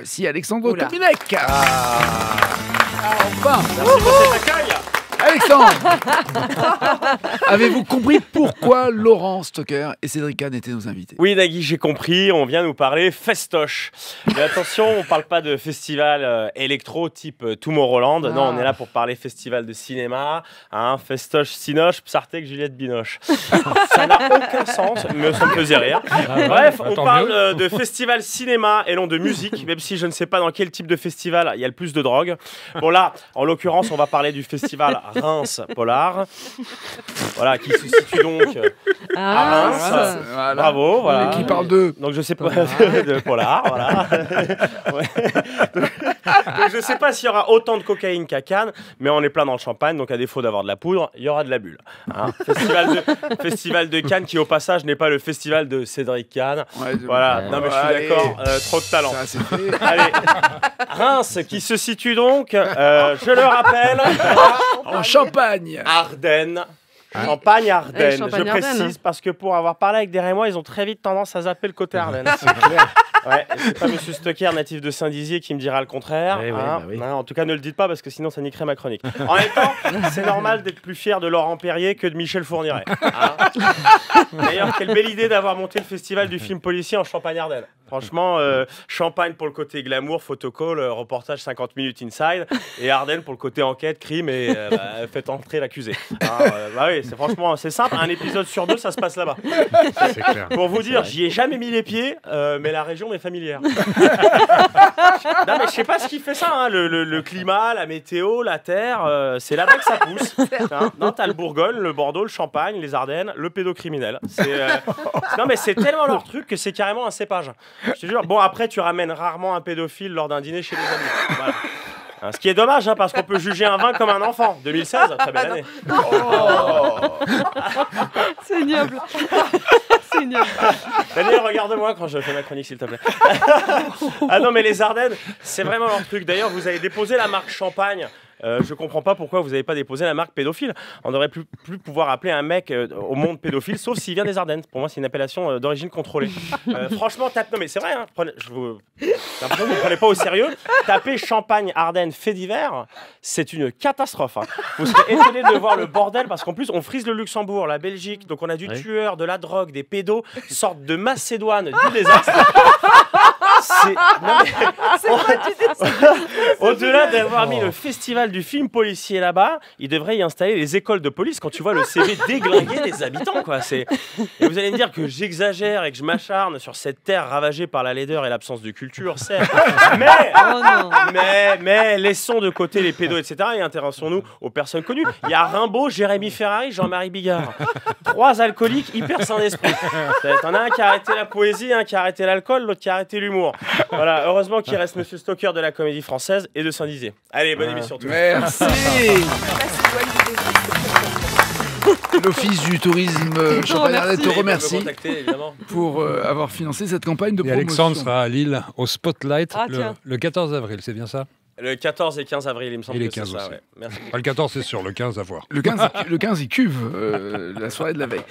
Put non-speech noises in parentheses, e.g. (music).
Voici Alexandre Oula. Kominek. Ah. Enfin, Merci pour cet accueil. Alexandre Avez-vous compris pourquoi Laurent Stocker et Cédric Kahn étaient nos invités? Oui, Nagui, j'ai compris. On vient nous parler festoche. Mais attention, on parle pas de festival euh, électro type euh, Tomorrowland. Non, on est là pour parler festival de cinéma. Hein, festoche, Cinoche, Psartek, Juliette Binoche. (laughs) ça n'a aucun sens, mais ça me faisait rire. Bref, bah, on parle euh, de festival cinéma et non de musique, même si je ne sais pas dans quel type de festival il y a le plus de drogue. Bon là, en l'occurrence, on va parler du festival Reims Polar. Voilà, qui se situe donc à Reims. Voilà, voilà. Bravo, voilà. Et qui parle de Donc je sais pas (laughs) de polar, voilà. (laughs) Ouais. Donc, donc, je sais pas s'il y aura autant de cocaïne qu'à Cannes, mais on est plein dans le champagne, donc à défaut d'avoir de la poudre, il y aura de la bulle. hein. festival, de, festival de Cannes qui au passage n'est pas le festival de Cédric Cannes. Ouais, Voilà, non mais je suis d'accord, euh, trop de talent. Ça. (laughs) Allez, Reims qui se situe donc, euh, je le rappelle, En Champagne Ardennes. Champagne Ardennes. Champagne je Ardennes. précise parce que pour avoir parlé avec des Rémois, ils ont très vite tendance à zapper le côté Ardennes. Ouais, c'est pas Monsieur Stocker, natif de Saint-Dizier, qui me dira le contraire. Eh hein. bah oui. Non, en tout cas, ne le dites pas parce que sinon ça niquerait ma chronique. En même temps, c'est normal d'être plus fier de Laurent Perrier que de Michel Fourniret. hein. (laughs) D'ailleurs, quelle belle idée d'avoir monté le festival du film policier en Champagne-Ardenne. Franchement, euh, Champagne pour le côté glamour, photocall, euh, reportage 50 minutes inside, et Ardennes pour le côté enquête, crime et euh, bah, (laughs) faites entrer l'accusé. Euh, bah oui, c'est franchement c'est simple. Un épisode sur deux, ça se passe là-bas. Clair. (laughs) Pour vous dire, j'y ai jamais mis les pieds, euh, mais la région m'est familière. (laughs) non, mais je sais pas ce qui fait ça, hein, le, le- le climat, la météo, la terre, euh, c'est là-bas que ça pousse. Hein. Non, t'as le Bourgogne, le Bordeaux, le Champagne, les Ardennes, le pédocriminel. Euh, Non, mais c'est tellement leur truc que c'est carrément un cépage. Je te jure. Bon, après, tu ramènes rarement un pédophile lors d'un dîner chez les amis. Voilà. Hein, ce qui est dommage, hein, parce qu'on peut juger un vin comme un enfant. 2016, très belle année. C'est ignoble. C'est ignoble. Daniel, regarde-moi quand je fais ma chronique, s'il te plaît. ah non, mais les Ardennes, c'est vraiment leur truc. D'ailleurs, vous avez déposé la marque Champagne. Euh, je comprends pas pourquoi vous n'avez pas déposé la marque pédophile. On n'aurait plus, plus pouvoir appeler un mec euh, au monde pédophile, sauf s'il vient des Ardennes. Pour moi, c'est une appellation euh, d'origine contrôlée. (laughs) Euh, franchement, tape. Non, mais c'est vrai. Hein, prenez- je vous... J'ai l'impression que vous ne prenez pas au sérieux. Tapez Champagne, Ardennes, fait divers. C'est une catastrophe. hein. Vous serez étonné de voir le bordel parce qu'en plus, on frise le Luxembourg, la Belgique. Donc, on a du Oui. tueur, de la drogue, des pédos, sorte de Macédoine du désastre. (laughs) (laughs) (laughs) Au-delà d'avoir mis le festival du film policier là-bas, il devrait y installer les écoles de police quand tu vois le CV (laughs) déglingué des habitants. Quoi. Et vous allez me dire que j'exagère et que je m'acharne sur cette terre ravagée par la laideur et l'absence de culture, certes. Mais, Oh mais, mais laissons de côté les pédos, etc. et intéressons-nous aux personnes connues. Il y a Rimbaud, Jérémy Ferrari, Jean-Marie Bigard. Trois alcooliques hyper sains d'esprit. T'en as un qui a arrêté la poésie, un qui a arrêté l'alcool, l'autre qui a arrêté l'humour. Voilà, heureusement qu'il reste Monsieur Stoker de la comédie française et de Saint-Dizier. Allez, bonne émission tout le monde. Merci (laughs) L'Office du tourisme Champagne-Ardenne te remercie. pour euh, avoir financé cette campagne de Et promotion. Alexandre sera à Lille au Spotlight Ah, le, le 14 avril, c'est bien ça? Le 14 et 15 avril, il me semble Et les que c'est 15 ça. aussi. ouais. Merci. Pas le 14, c'est sûr, le 15 à voir. Le 15, il- (laughs) le 15, il cuve euh, la soirée de la veille.